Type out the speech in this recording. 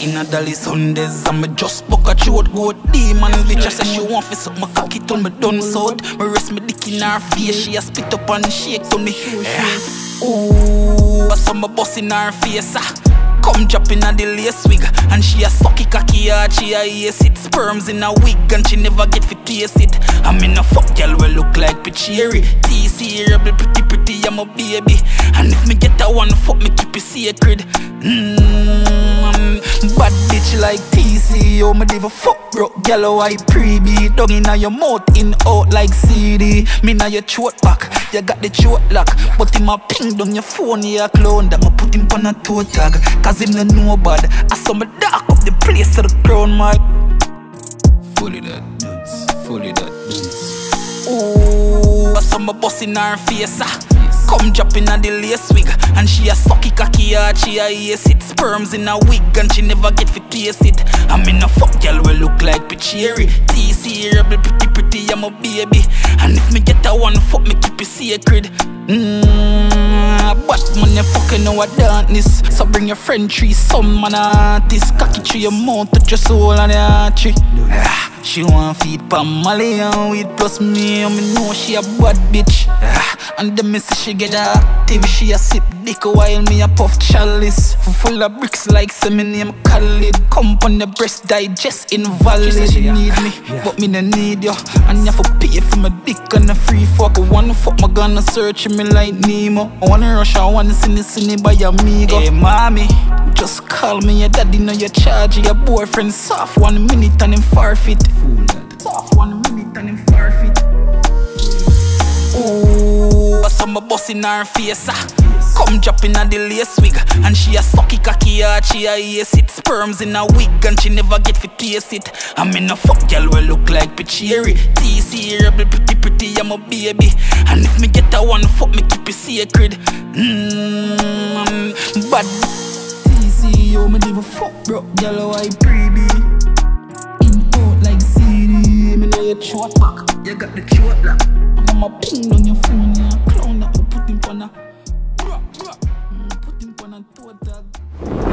In a dolly Sundays, and me just book a throat goat demon. Bitch, I say she want fi suck my cocky till me done sort. Me rest me dick in her face, she a spit up and shake to me. Yeah. Ooh, I saw my boss in her face. Ah. Come drop in a the lace wig And she a sucky cocky hard, she a ace it Sperms in a wig and she never get fi taste it I mean a fuck girl will look like Pichiri TC rebel pretty pretty, I'm a baby And if me get a one fuck me keep it sacred Mmm, bad bitch like TC Oh me give a fuck bro, girl oh I pre-beat Dog inna your mouth, in out like CD Me na your throat back, you got the throat lock. But him a ping down your phone, yeah clone That me put him on a toe tag Cause him no know bad. I saw me dark up the place to the crown, my Fully that fully that. Ooh, I saw me bust in her face, ah Come drop in a the lace wig. And she a sucky cocky hard, she a ace it. Sperms in a wig and she never get fi taste it. I mean a fuck girl will look like Pichiri TC rebel pretty pretty, I'm a baby. And if me get a one fuck me keep it sacred. Mmm, but man you fucking know what darkness So bring your friend tree, some man artist Cocky through your mouth, touch your soul and your artery Ah, She want feed pa Molly and weed plus me And me know she a bad bitch. And then me say she get active She a sip dick while me a puff chalice. Full of bricks like say me name Khalid. Come on the breast digest invalid. She, she need me, but me no need you And you to pay for my dick on the free fuck. I wanna fuck my gun search me like Nemo. I wanna rush, I wanna see the cine by amigo. Hey mommy, just call me your daddy Know your charge your boyfriend. Soft one minute and him forfeit Soft one minute and him forfeit Ooh, I saw my boss in her face ah. Come drop in a the lace wig And she a sucky cocky hard, she a ace it. Sperms in a wig and she never get fi taste it. I mean a fuck girl will look like Pichiri TC rebel pretty pretty, I'm a baby. And if me get a one fuck me keep it sacred. Mmm, bad. TC, yo me a fuck bro. Girl how I like short back. You got the cute lock. I'ma ping on your phone, yeah. Clown that put him on a. Mm, put him on a toe dog.